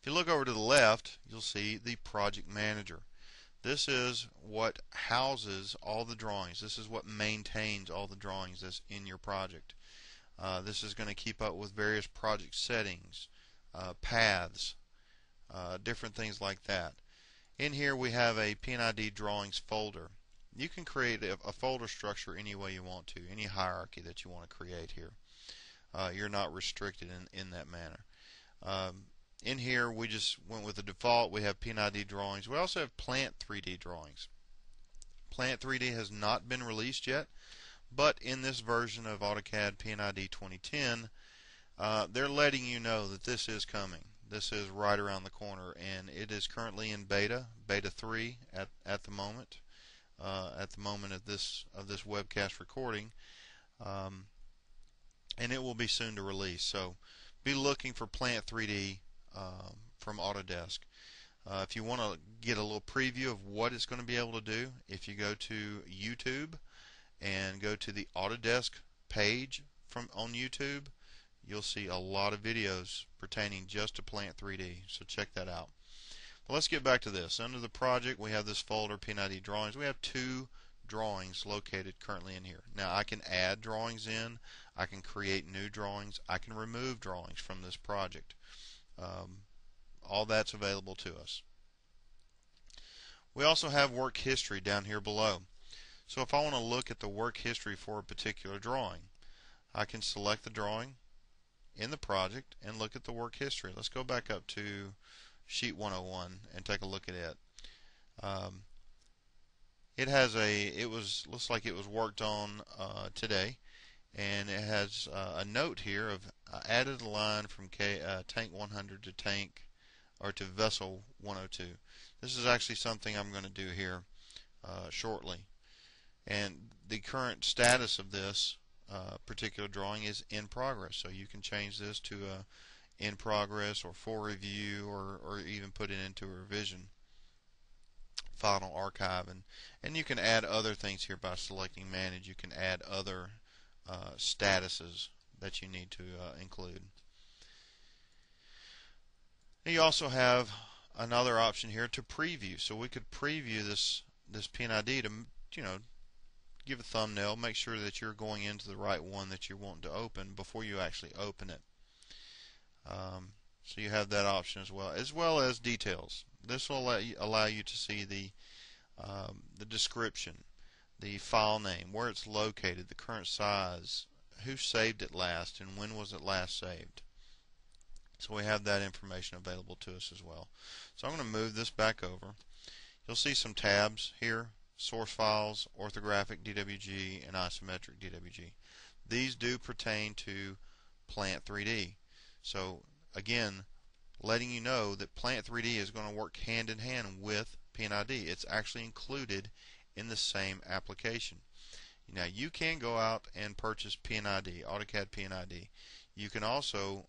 If you look over to the left, you'll see the project manager. This is what houses all the drawings. This is what maintains all the drawings that's in your project. Uh, this is going to keep up with various project settings, uh, paths, uh, different things like that. In here we have a P&ID drawings folder. You can create a, a, folder structure any way you want to, any hierarchy that you want to create here. Uh, you're not restricted in, in that manner. Um, in here we just went with the default. We have P&ID drawings. We also have Plant 3D drawings. Plant 3D has not been released yet, but in this version of AutoCAD P&ID 2010, uh, they're letting you know that this is coming. This is right around the corner, and it is currently in beta, beta 3 at at the moment. Uh, at the moment of this of this webcast recording, um, and it will be soon to release. So, be looking for Plant 3D um, from Autodesk. Uh, if you want to get a little preview of what it's going to be able to do, if you go to YouTube and go to the Autodesk page from on YouTube, you'll see a lot of videos pertaining just to Plant 3D. So check that out. But let's get back to this. Under the project, we have this folder, P&ID drawings. We have two drawings located currently in here. Now I can add drawings in, I can create new drawings, I can remove drawings from this project. Um, all that's available to us. We also have work history down here below. So if I want to look at the work history for a particular drawing, I can select the drawing in the project and look at the work history. Let's go back up to sheet 101 and take a look at it. Um, it has a it was looks like it was worked on uh, today and it has uh, a note here of uh, added a line from K, uh, tank 100 to tank or to vessel 102. This is actually something I'm going to do here uh, shortly. And the current status of this uh, particular drawing is in progress. So you can change this to a in progress or for review or, or even put it into a revision final archive and and you can add other things here by selecting manage you can add other uh, statuses that you need to uh, include. You also have another option here to preview. So we could preview this this P&ID to you know give a thumbnail, make sure that you're going into the right one that you want to open before you actually open it. Um, so you have that option as well, as well as details. This will allow you, allow you to see the um, the description the file name, where it's located, the current size, who saved it last, and when was it last saved. So we have that information available to us as well. So I'm going to move this back over. You'll see some tabs here, source files, orthographic DWG, and isometric DWG. These do pertain to Plant 3D. So again, letting you know that Plant 3D is going to work hand in hand with P&ID. It's actually included in the same application. Now you can go out and purchase P&ID, AutoCAD P&ID. You can also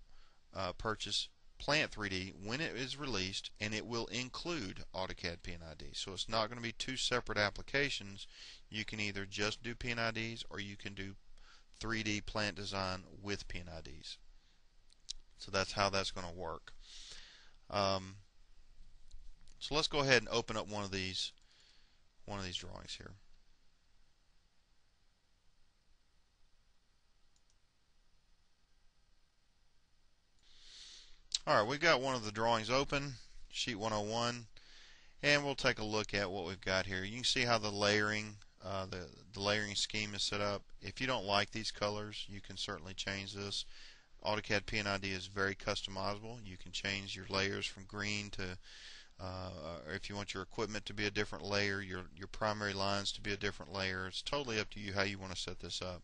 uh, purchase Plant 3D when it is released and it will include AutoCAD P&ID. So it's not going to be two separate applications. You can either just do P&IDs or you can do 3D plant design with P&IDs. So that's how that's going to work. Um, so let's go ahead and open up one of these one of these drawings here. Alright, we've got one of the drawings open, sheet 101, and we'll take a look at what we've got here. You can see how the layering, uh, the, the layering scheme is set up. If you don't like these colors, you can certainly change this. AutoCAD P&ID is very customizable. You can change your layers from green to uh, if you want your equipment to be a different layer, your your primary lines to be a different layer. It's totally up to you how you want to set this up.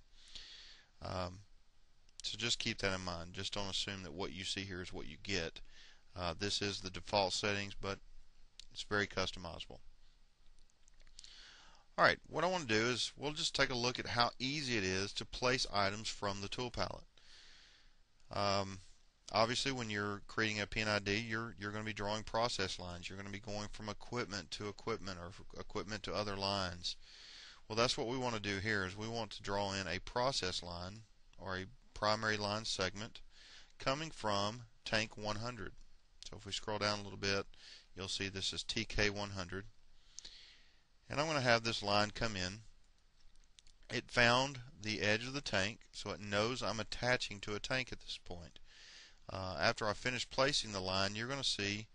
Um, so just keep that in mind. Just don't assume that what you see here is what you get. Uh, this is the default settings, but it's very customizable. Alright, what I want to do is we'll just take a look at how easy it is to place items from the tool palette. Um, obviously when you're creating a P&ID you're you're going to be drawing process lines you're going to be going from equipment to equipment or equipment to other lines well that's what we want to do here is we want to draw in a process line or a primary line segment coming from tank 100 So if we scroll down a little bit, you'll see this is TK100. And I'm going to have this line come in. It found the edge of the tank, so it knows I'm attaching to a tank at this point. Uh, after I finish placing the line, you're going to see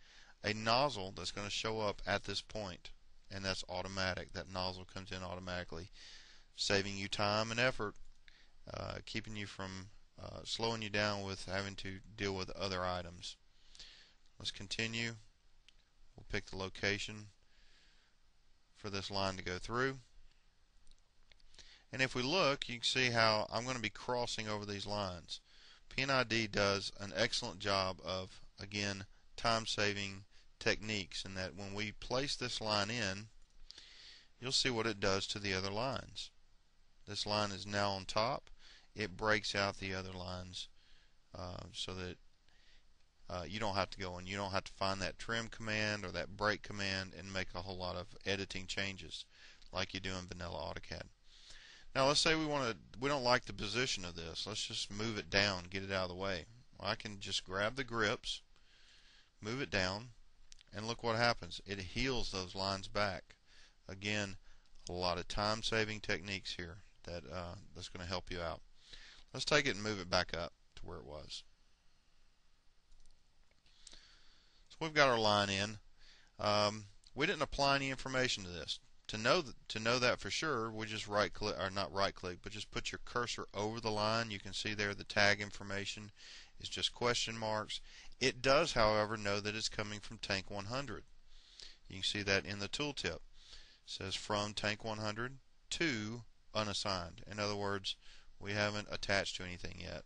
a nozzle that's going to show up at this point, and that's automatic. That nozzle comes in automatically, saving you time and effort, uh, keeping you from uh, slowing you down with having to deal with other items. Let's continue. We'll pick the location for this line to go through. And if we look, you can see how I'm going to be crossing over these lines. P&ID does an excellent job of, again, time-saving techniques in that when we place this line in, you'll see what it does to the other lines. This line is now on top. It breaks out the other lines uh, so that uh, you don't have to go and you don't have to find that trim command or that break command and make a whole lot of editing changes like you do in vanilla AutoCAD. Now let's say we want to we don't like the position of this. Let's just move it down, get it out of the way. Well, I can just grab the grips, move it down, and look what happens. It heals those lines back. Again, a lot of time-saving techniques here that uh, that's going to help you out. Let's take it and move it back up to where it was. So we've got our line in. Um, we didn't apply any information to this. To know that, to know that for sure, we just right click or not right click, but just put your cursor over the line. You can see there the tag information is just question marks. It does, however, know that it's coming from tank 100. You can see that in the tooltip. It says from tank 100 to unassigned. In other words, we haven't attached to anything yet.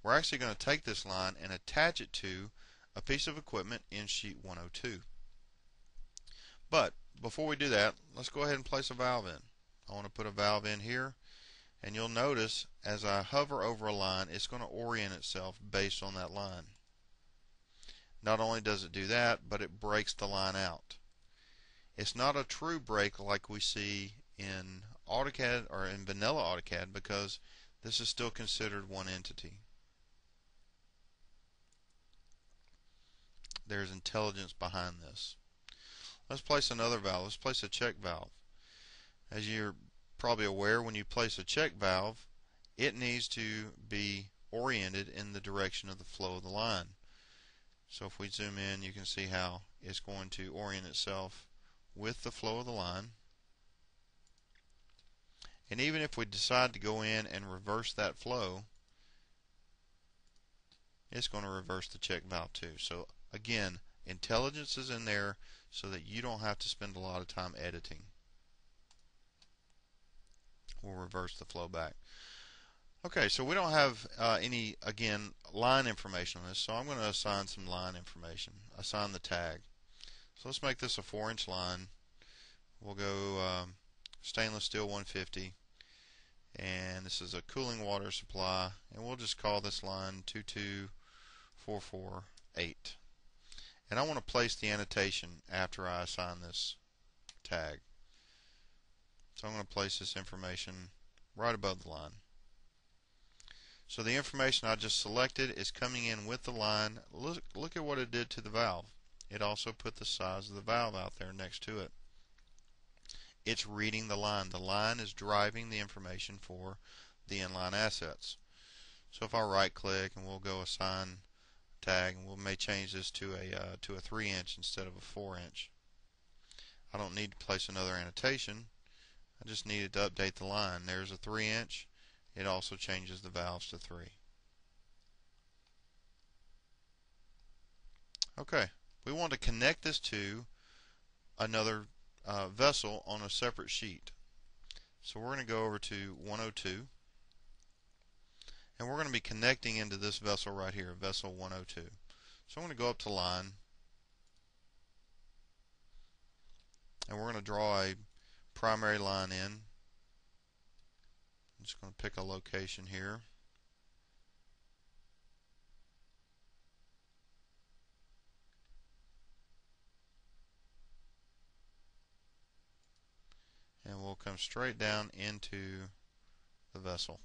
We're actually going to take this line and attach it to a piece of equipment in sheet 102. But before we do that, let's go ahead and place a valve in. I want to put a valve in here and you'll notice as I hover over a line it's going to orient itself based on that line. Not only does it do that, but it breaks the line out. It's not a true break like we see in AutoCAD or in vanilla AutoCAD because this is still considered one entity. there's intelligence behind this. Let's place another valve. Let's place a check valve. As you're probably aware, when you place a check valve, it needs to be oriented in the direction of the flow of the line. So if we zoom in, you can see how it's going to orient itself with the flow of the line. And even if we decide to go in and reverse that flow, it's going to reverse the check valve too. So Again, intelligence is in there so that you don't have to spend a lot of time editing. We'll reverse the flow back. Okay, so we don't have uh, any, again, line information on this, so I'm going to assign some line information. Assign the tag. So let's make this a 4-inch line. We'll go um, stainless steel 150, and this is a cooling water supply, and we'll just call this line 22448 and I want to place the annotation after I assign this tag. So I'm going to place this information right above the line. So the information I just selected is coming in with the line. Look, look at what it did to the valve. It also put the size of the valve out there next to it. It's reading the line. The line is driving the information for the inline assets. So if I right click and we'll go assign tag and we may change this to a uh, to a 3 inch instead of a 4 inch. I don't need to place another annotation. I just needed to update the line. There's a 3 inch. It also changes the valves to 3. Okay, we want to connect this to another uh, vessel on a separate sheet. So we're going to go over to 102 and we're going to be connecting into this vessel right here, vessel 102. So I'm going to go up to line, and we're going to draw a primary line in. I'm just going to pick a location here. And we'll come straight down into the vessel.